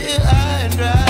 here high and dry.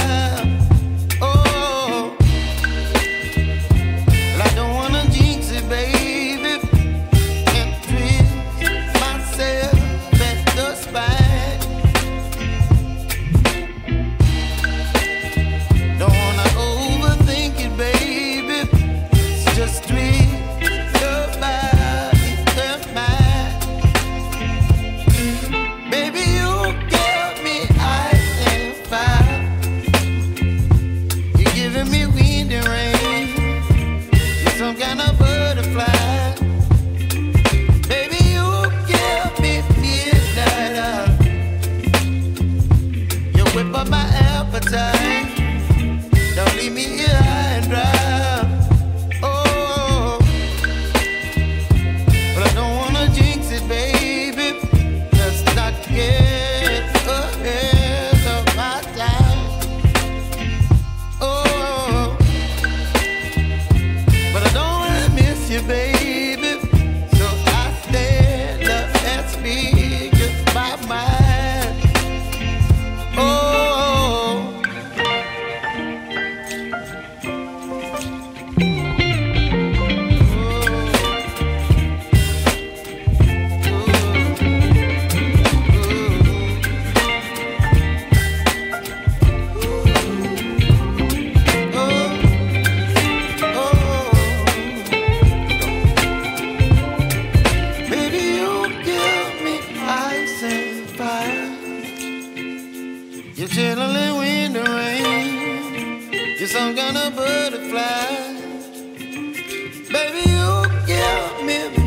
Don't leave me You're chilling when the rain. You're some kind of butterfly. Baby, you give me.